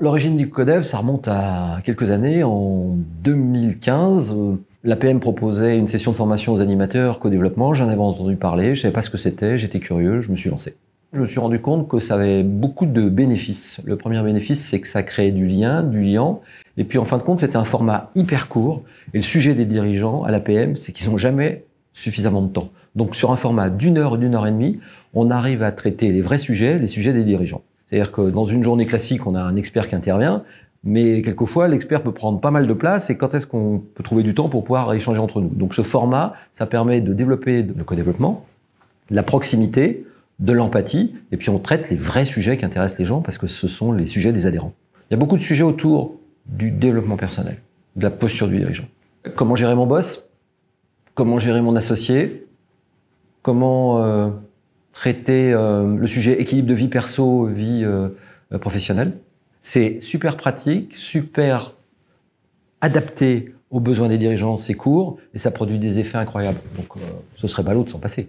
l'origine du Codev, ça remonte à quelques années. En 2015, l'APM proposait une session de formation aux animateurs co-développement. J'en avais entendu parler, je savais pas ce que c'était, j'étais curieux, je me suis lancé. Je me suis rendu compte que ça avait beaucoup de bénéfices. Le premier bénéfice, c'est que ça créait du lien, du liant. Et puis, en fin de compte, c'était un format hyper court. Et le sujet des dirigeants à l'APM, c'est qu'ils n'ont jamais suffisamment de temps. Donc, sur un format d'une heure, d'une heure et demie, on arrive à traiter les vrais sujets, les sujets des dirigeants. C'est-à-dire que dans une journée classique, on a un expert qui intervient, mais quelquefois, l'expert peut prendre pas mal de place et quand est-ce qu'on peut trouver du temps pour pouvoir échanger entre nous? Donc ce format, ça permet de développer le co-développement, la proximité, de l'empathie, et puis on traite les vrais sujets qui intéressent les gens parce que ce sont les sujets des adhérents. Il y a beaucoup de sujets autour du développement personnel, de la posture du dirigeant. Comment gérer mon boss? Comment gérer mon associé? Comment euh, traiter euh, le sujet équilibre de vie perso, vie euh, professionnelle. C'est super pratique, super adapté aux besoins des dirigeants, c'est court, et ça produit des effets incroyables. Donc ce serait ballot de s'en passer.